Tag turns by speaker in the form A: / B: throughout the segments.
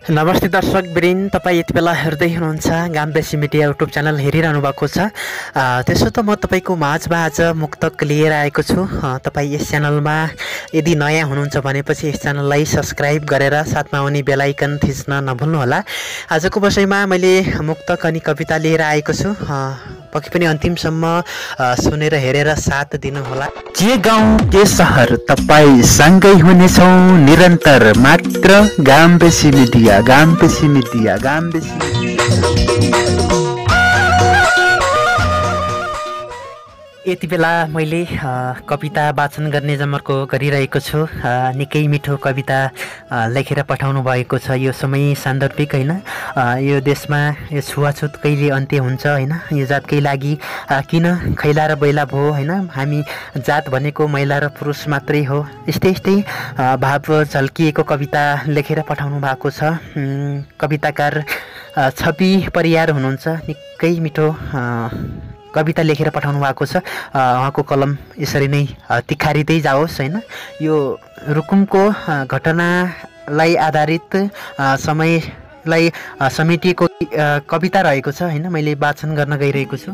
A: नमस्ते दर्शक वृन्द तपाईँ यति बेला हेर्दै हुनुहुन्छ गामबेसी मिडिया युट्युब च्यानल हेरिरहनु भएको छ। त्यसो त म तपाईँको माझमा आज मुक्तक लिएर आएको छु। तपाईँ यस च्यानलमा यदि नयाँ हुनुहुन्छ भनेपछि यस च्यानललाई सब्सक्राइब गरेर साथमा आउने बेलायकन थिच्न नभुल्नुहोला। आजको विषयमा मैले मुक्तक अनि कविता लिएर आएको छु। पक्कै पनि अन्तिमसम्म सुनेर हेरेर साथ दिनुहोला।
B: के गाउँ के सहर तपाईँ सँगै हुनेछौँ। निरन्तर मात्र गाम बेसी मिडिया गाम बेसी मिडिया गाम
A: यति बेला मैले कविता वाचन गर्ने जमर्को गरिरहेको छु। निकै मिठो कविता लेखेर पठाउनु भएको छ। यो समय सान्दर्भिक होइन। यो देशमा यो छुवाछुत कहिले अन्त्य हुन्छ होइन? यो जातकै लागि किन खैला र बैला भयो होइन? हामी जात भनेको महिला र पुरुष मात्रै हो। यस्तै यस्तै भाव झल्किएको कविता लेखेर पठाउनु भएको छ। कविताकार छवि परियार हुनुहुन्छ। निकै मिठो कविता लेखेर पठाउनु भएको छ। उहाँको कलम यसरी नै तिखारिँदै जाओस् होइन? यो रुकुमको घटनालाई आधारित समयलाई समेटिएको कविता रहेको छ होइन? मैले वाचन गर्न गइरहेको छु।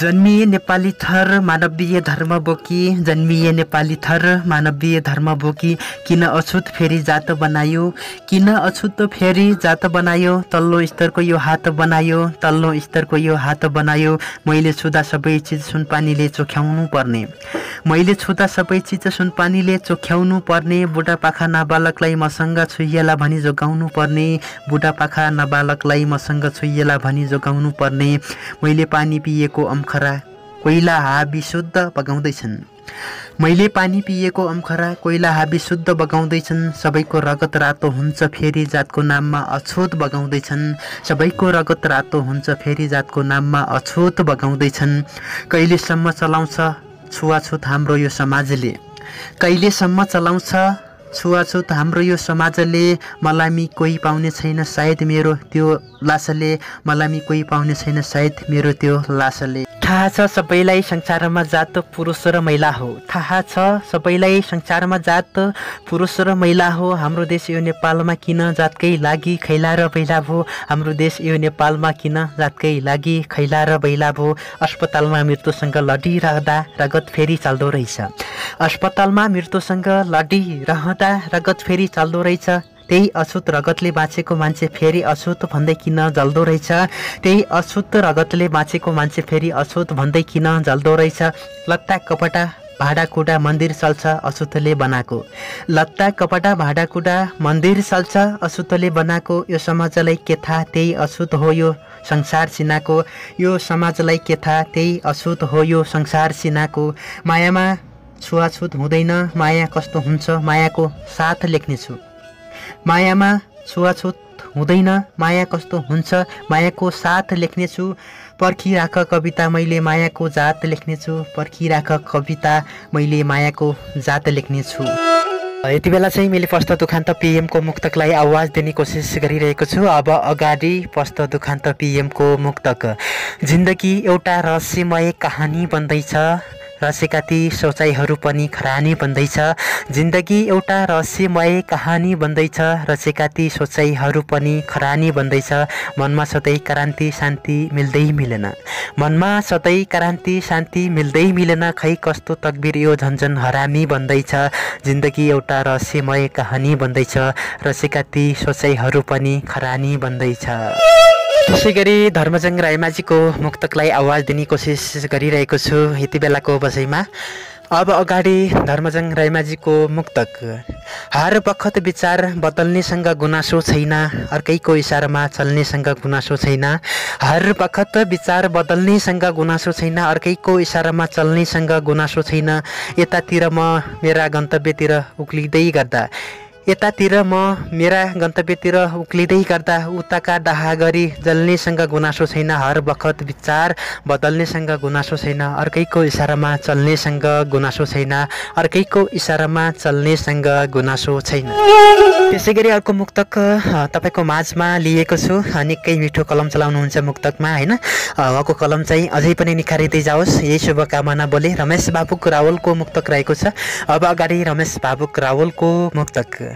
A: जन्मिए नेपाली थर मानवीय धर्म बोकी। जन्मिए नेपाली थर मानवीय धर्म बोकी। किन अछुत फेरि जात बनायो? किन अछुत फेरि जात बनायो? तल्लो स्तरको यो हात बनायो। तल्लो स्तरको यो हात बनायो। मैले छुँदा सबै चिज सुनपानीले चोख्याउनु पर्ने। मैले छुँदा सबै चिज सुनपानीले चोख्याउनु पर्ने। बुढापाखा नाबालकलाई मसँग छुइएला भनी जोगाउनु पर्ने। बुढापाखा नाबालकलाई मसँग छुइएला भनी जोगाउनु पर्ने। मैले पानी पिएको अम्खरा कोइला हाबी शुद्ध बगाउँदैछन्। मैले पानी पिएको अम्खरा कोइला हाबी शुद्ध बगाउँदैछन्। सबैको रगत रातो हुन्छ फेरि जातको नाममा अछुत बगाउँदैछन्। सबैको रगत रातो हुन्छ फेरि जातको नाममा अछुत बगाउँदैछन्। कहिलेसम्म चलाउँछ छुवाछुत हाम्रो यो समाजले? कहिलेसम्म चलाउँछ छुवाछुत हाम्रो यो समाजले? मलामी कोही पाउने छैन सायद मेरो त्यो लासले। मलामी कोही पाउने छैन सायद मेरो त्यो लासले। थाहा छ सबैलाई संसारमा जात पुरुष र महिला हो। थाहा छ सबैलाई संसारमा जात पुरुष र महिला हो। हाम्रो देश यो नेपालमा किन जातकै लागि खैला र बैला भो? हाम्रो देश यो नेपालमा किन जातकै लागि खैला र बैला भो? अस्पतालमा मृत्युसँग लडिरहँदा रगत फेरि चाल्दो रहेछ। अस्पतालमा मृत्युसँग लडिरहँदा रगत फेरि चाल्दो रहेछ। त्यही अछुत रगतले बाँचेको मान्छे फेरि अछुत भन्दै किन जल्दो रहेछ? त्यही अछुत रगतले बाँचेको मान्छे फेरि अछुत भन्दै किन जल्दो रहेछ? लत्ता कपडा भाँडाकुँडा मन्दिर चल्छ अछुतले बनाएको। लत्ता कपडा भाँडाकुँडा मन्दिर चल्छ अछुतले बनाएको। यो समाजलाई के थाहा त्यही अछुत हो यो संसार सिनाको। यो समाजलाई के थाहा त्यही अछुत हो यो संसार सिनाको। मायामा छुवाछुत हुँदैन। माया कस्तो हुन्छ? मायाको साथ लेख्नेछु। मायामा छुवाछुत हुँदैन। माया कस्तो हुन्छ? मायाको साथ लेख्नेछु पर्खिराख कविता मैले मायाको जात लेख्नेछु पर्खिराख कविता मैले मायाको जात लेख्नेछु। यति बेला चाहिँ मैले पस्त दुखान्त पिएमको मुक्तकलाई आवाज दिने कोसिस गरिरहेको छु। अब अगाडि पस्त दुखान्त पिएमको मुक्तक। जिन्दगी एउटा रहस्यमय कहानी बन्दैछ। रसेका ती सोचाइहरू पनि खरानी बन्दैछ। जिन्दगी एउटा रहस्यमय कहानी बन्दैछ। रचेका ती सोचाइहरू पनि खरानी बन्दैछ। मनमा सधैँ क्रान्ति शान्ति मिल्दै मिलेन। मनमा सधैँ क्रान्ति शान्ति मिल्दै मिलेन। खै कस्तो तकबिर यो झन्झन हरामी बन्दैछ। जिन्दगी एउटा रहस्यमय कहानी बन्दैछ। रचेका ती सोचाइहरू पनि खरानी बन्दैछ। त्यसै गरी धर्मजङ रायमाझीको मुक्तकलाई आवाज दिने कोसिस गरिरहेको छु यति बेलाको बसैमा। अब अगाडि धर्मजङ रायमाझीको मुक्तक। हर बखत विचार बदल्नेसँग गुनासो छैन। अर्कैको इसारामा चल्नेसँग गुनासो छैन। हर बखत विचार बदल्नेसँग गुनासो छैन। अर्कैको इसारामा चल्नेसँग गुनासो छैन। यतातिर म मेरा गन्तव्यतिर उक्लिँदै गर्दा यतातिर म मेरा गन्तव्यतिर उक्लिँदै गर्दा उताका डाहा गरी जल्नेसँग गुनासो छैन हर बखत विचार बदल्नेसँग गुनासो छैन अर्कैको इसारामा चल्नेसँग गुनासो छैन अर्कैको इसारामा चल्नेसँग गुनासो छैन। त्यसै गरी अर्को मुक्तक तपाईँको माझमा लिएको छु। निकै मिठो कलम चलाउनुहुन्छ मुक्तकमा होइन? उहाँको कलम चाहिँ अझै पनि निखारिँदै जाओस्। यही शुभकामना बोले रमेश बाबुक रावलको मुक्तक रहेको छ। अब अगाडि रमेश बाबुक रावलको मुक्तक।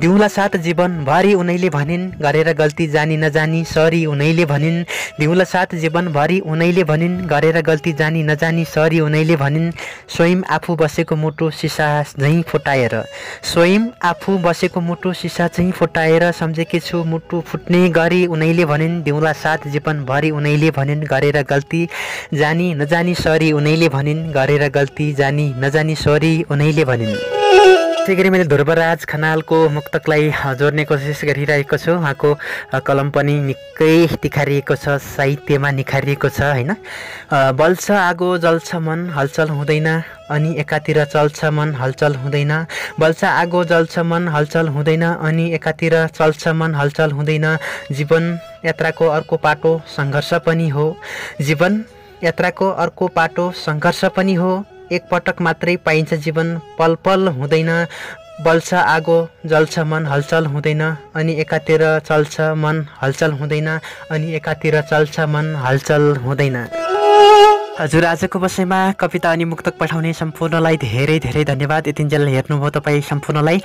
A: दिउँला साथ जीवनभरि उनैले भनिन् गरेर गल्ती जानी नजानी सरी उनैले भनिन्। दिउँला साथ जीवनभरि उनैले भनिन् गरेर गल्ती जानी नजानी सरी उनैले भनिन्। स्वयं आफू बसेको मुटु सिसा झैँ फुटाएर। स्वयं आफू बसेको मुटु सिसा चाहिँ फुटाएर सम्झेकी छु मुटु फुट्ने गरी उनैले भनिन्। दिउँला साथ जीवनभरि उनैले भनिन् गरेर गल्ती जानी नजानी सरी उनैले भनिन् गरेर गल्ती जानी नजानी सरी उनैले भनिन्। त्यसै गरी मैले ध्रुवराज खनालको मुक्तकलाई जोड्ने कोसिस गरिरहेको छु। उहाँको कलम पनि निकै तिखारिएको छ साहित्यमा निखारिएको छ होइन? बल्छ आगो जल्छ मन हलचल हुँदैन। अनि एकातिर चल्छ मन हलचल हुँदैन। बल्छ आगो जल्छ मन हलचल हुँदैन। अनि एकातिर चल्छ मन हलचल हुँदैन। जीवन यात्राको अर्को पाटो सङ्घर्ष पनि हो। जीवन यात्राको अर्को पाटो सङ्घर्ष पनि हो। एकपटक मात्रै पाइन्छ जीवन। पल पल हुँदैन बल्छ आगो जल्छ मन हलचल हुँदैन अनि एकातिर चल्छ मन हलचल हुँदैन अनि एकातिर चल्छ मन हलचल हुँदैन। हजुर आजको बसाइमा कविता अनि मुक्तक पठाउने सम्पूर्णलाई धेरै धेरै धन्यवाद। यतिन्जेल हेर्नुभयो तपाईँ सम्पूर्णलाई।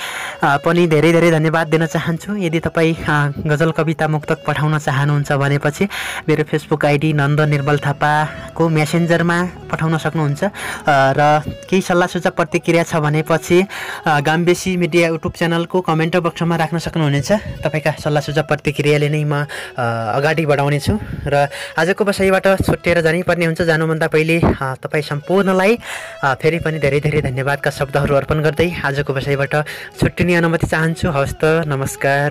A: पनि धेरै धेरै धन्यवाद दिन चाहन्छु। यदि तपाईँ गजल कविता मुक्तक पठाउन चाहनुहुन्छ भनेपछि मेरो फेसबुक आइडी नन्द निर्मल थापाको मेसेन्जरमा पठाउन सक्नुहुन्छ। र केही सल्लाह सुझाव प्रतिक्रिया छ भनेपछि गाम्बेसी मिडिया युट्युब च्यानलको कमेन्ट बक्समा राख्न सक्नुहुनेछ। तपाईँका सल्लाह सुझाव प्रतिक्रियाले नै म अगाडि बढाउनेछु। र आजको बसाइबाट छुट्टिएर जानैपर्ने हुन्छ जानुभन्दा पहिले तपाईँ सम्पूर्णलाई फेरि पनि धेरै धेरै धन्यवादका शब्दहरू अर्पण गर्दै आजको बसाइबाट छुट्टिने अनुमति चाहन्छु। हवस् त नमस्कार।